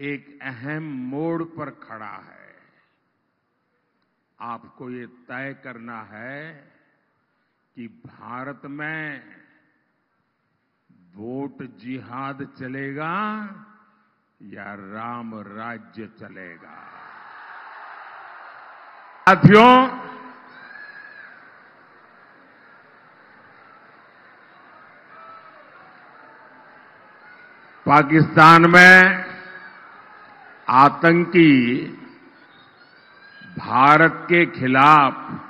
एक अहम मोड़ पर खड़ा है। आपको ये तय करना है कि भारत में वोट जिहाद चलेगा या राम राज्य चलेगा। साथियों, पाकिस्तान में आतंकी भारत के खिलाफ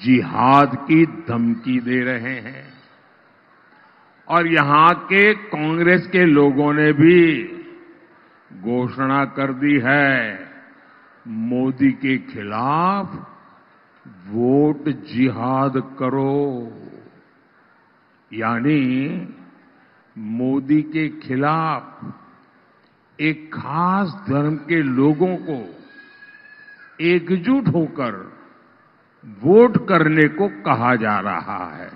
जिहाद की धमकी दे रहे हैं। और यहाँ के कांग्रेस के लोगों ने भी घोषणा कर दी है, मोदी के खिलाफ वोट जिहाद करो। यानी मोदी के खिलाफ एक खास धर्म के लोगों को एकजुट होकर वोट करने को कहा जा रहा है।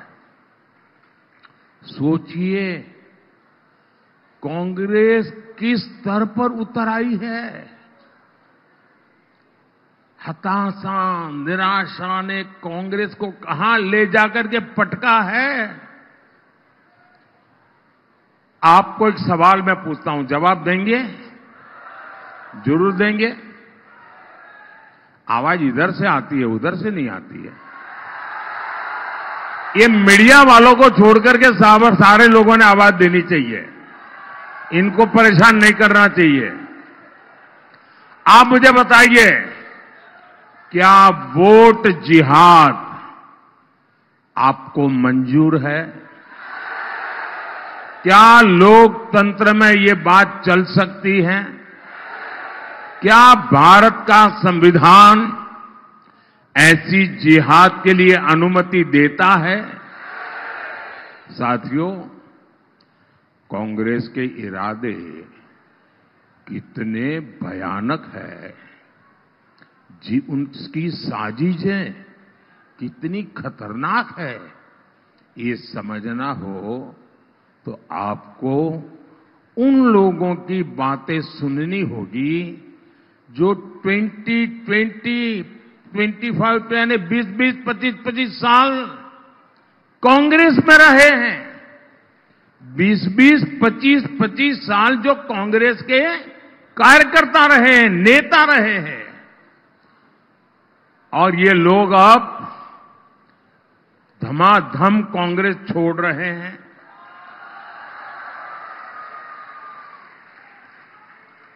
सोचिए, कांग्रेस किस स्तर पर उतर आई है? हताशा, निराशा ने कांग्रेस को कहाँ ले जाकर के पटका है? आपको एक सवाल मैं पूछता हूँ, जवाब देंगे? ज़रूर देंगे। आवाज़ इधर से आती है, उधर से नहीं आती है। ये मीडिया वालों को छोड़कर के सारे लोगों ने आवाज़ देनी चाहिए। इनको परेशान नहीं करना चाहिए। आप मुझे बताइए, क्या वोट जिहाद आपको मंजूर है? क्या लोकतंत्र में ये बात चल सकती है? क्या भारत का संविधान ऐसी जिहाद के लिए अनुमति देता है? साथियों, कांग्रेस के इरादे कितने भयानक है। जी, उनकी साजिशें कितनी खतरनाक है। ये समझना हो तो आपको उन लोगों की बातें सुननी होगी जो 2020 25 यानी 20 20 25 25 साल कांग्रेस में रहे हैं। 20 20 25 25 साल जो कांग्रेस के कार्यकर्ता रहे हैं, नेता रहे हैं। और ये लोग अब धमाधम कांग्रेस छोड़ रहे हैं।